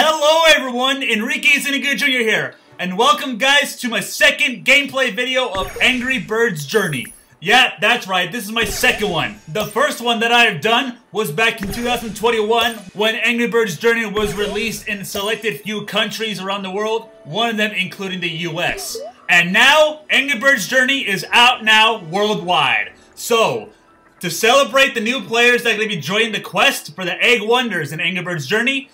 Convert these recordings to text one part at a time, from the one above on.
Hello everyone, Enrique Zuniga Jr. here, and welcome guys to my second gameplay video of Angry Birds Journey. Yeah, that's right, this is my second one. The first one that I have done was back in 2021 when Angry Birds Journey was released in selected few countries around the world, one of them including the US. And now, Angry Birds Journey is out now worldwide. So, to celebrate the new players that are going to be joining the quest for the Egg Wonders in Angry Birds Journey,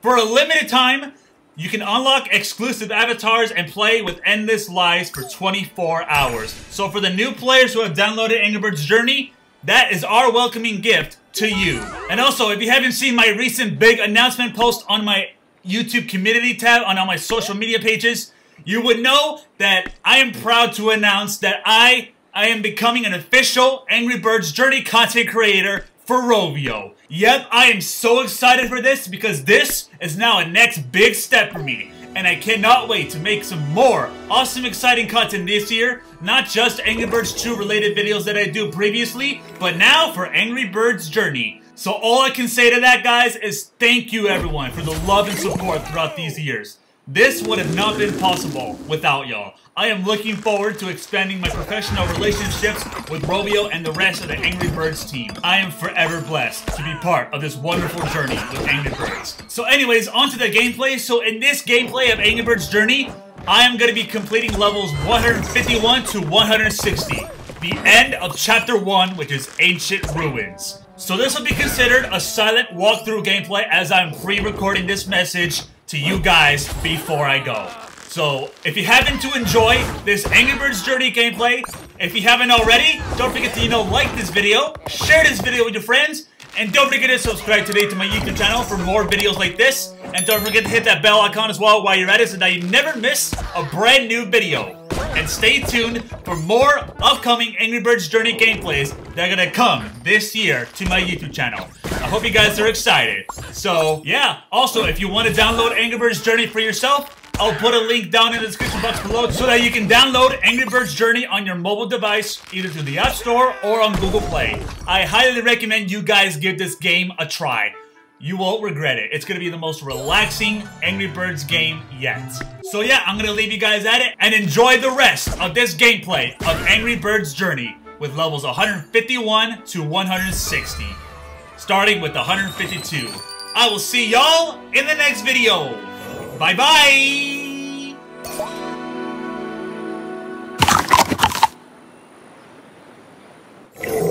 for a limited time, you can unlock exclusive avatars and play with endless lives for 24 hours. So for the new players who have downloaded Angry Birds Journey, that is our welcoming gift to you. And also, if you haven't seen my recent big announcement post on my YouTube community tab on all my social media pages, you would know that I am proud to announce that I I am becoming an official Angry Birds Journey content creator for Rovio. Yep, I am so excited for this because this is now a next big step for me. And I cannot wait to make some more awesome exciting content this year. Not just Angry Birds 2 related videos that I do previously, but now for Angry Birds Journey. So all I can say to that guys is thank you everyone for the love and support throughout these years. This would have not been possible without y'all. I am looking forward to expanding my professional relationships with Rovio and the rest of the Angry Birds team. I am forever blessed to be part of this wonderful journey with Angry Birds. So anyways, on to the gameplay. So in this gameplay of Angry Birds Journey, I am going to be completing levels 151 to 160. The end of Chapter 1, which is Ancient Ruins. So this will be considered a silent walkthrough gameplay as I'm pre-recording this message to you guys before I go. So, if you happen to enjoy this Angry Birds Journey gameplay, if you haven't already, don't forget to, you know, like this video, share this video with your friends, and don't forget to subscribe today to my YouTube channel for more videos like this. And don't forget to hit that bell icon as well while you're at it so that you never miss a brand new video. And stay tuned for more upcoming Angry Birds Journey gameplays that are gonna come this year to my YouTube channel. I hope you guys are excited. So, yeah. Also, if you want to download Angry Birds Journey for yourself, I'll put a link down in the description box below so that you can download Angry Birds Journey on your mobile device, either through the App Store or on Google Play. I highly recommend you guys give this game a try. You won't regret it. It's gonna be the most relaxing Angry Birds game yet. So yeah, I'm gonna leave you guys at it and enjoy the rest of this gameplay of Angry Birds Journey with levels 151 to 160. Starting with 152. I will see y'all in the next video. Bye-bye! Oh.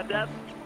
Yep, yep.